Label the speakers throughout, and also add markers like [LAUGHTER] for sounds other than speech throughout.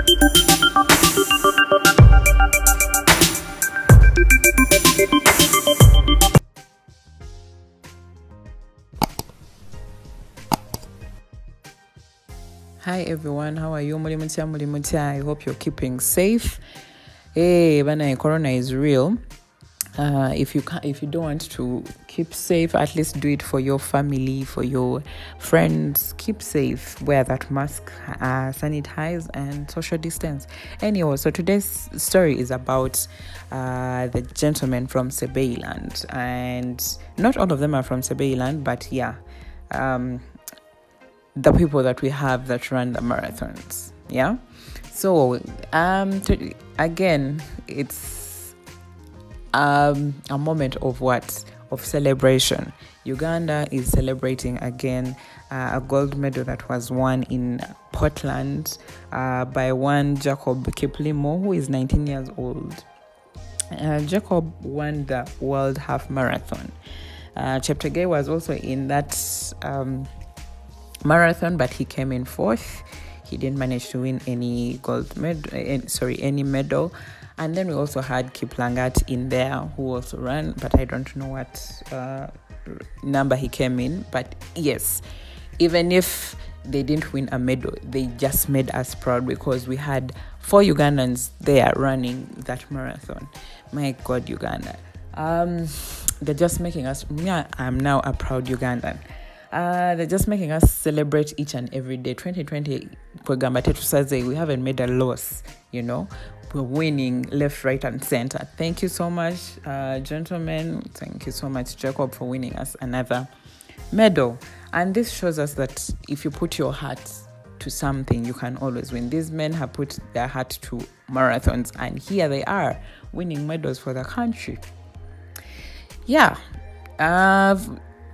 Speaker 1: Hi everyone, how are you? Mulimutia, mulimutia. I hope you're keeping safe. Hey, bana, corona is real. Uh, if you can, if you don't want to keep safe, at least do it for your family, for your friends. Keep safe. Wear that mask, uh, sanitize, and social distance. Anyway, so today's story is about uh, the gentleman from Sebeiland, and not all of them are from Sebeiland, but yeah. Um, the people that we have that run the marathons yeah so um to, again it's um a moment of what of celebration uganda is celebrating again uh, a gold medal that was won in Poland uh, by one jacob kiplimo who is 19 years old uh, jacob won the world half marathon uh, cheptegei was also in that um, marathon, but he came in fourth. He didn't manage to win any gold medal, uh, sorry, any medal. And then we also had Kiplangat in there who also ran, but I don't know what uh, number he came in. But yes, even if they didn't win a medal, they just made us proud because we had four Ugandans there running that marathon. My God, Uganda. Um, they're just making us, yeah, I'm now a proud Ugandan. Uh, they're just making us celebrate each and every day. 2020, we haven't made a loss, you know. We're winning left, right, and center. Thank you so much, uh, gentlemen. Thank you so much, Jacob, for winning us another medal. And this shows us that if you put your heart to something, you can always win. These men have put their heart to marathons, and here they are winning medals for the country. Yeah. Uh,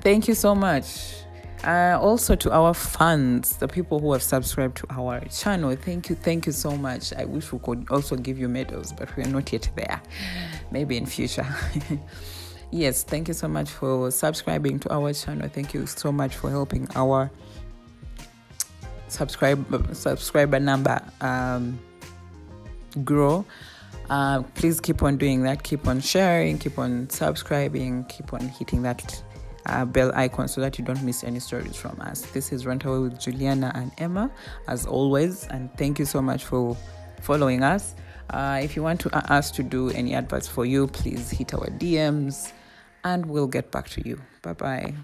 Speaker 1: thank you so much. Uh, also to our fans, the people who have subscribed to our channel, thank you, thank you so much. I wish we could also give you medals, but we are not yet there. Maybe in future. [LAUGHS] yes, thank you so much for subscribing to our channel. Thank you so much for helping our subscribe subscriber number um, grow. Uh, please keep on doing that. Keep on sharing. Keep on subscribing. Keep on hitting that uh, bell icon so that you don't miss any stories from us. This is Rant Away with Juliana and Emma, as always, and thank you so much for following us. Uh, if you want to uh, us to do any adverts for you, please hit our DMs and we'll get back to you. Bye bye.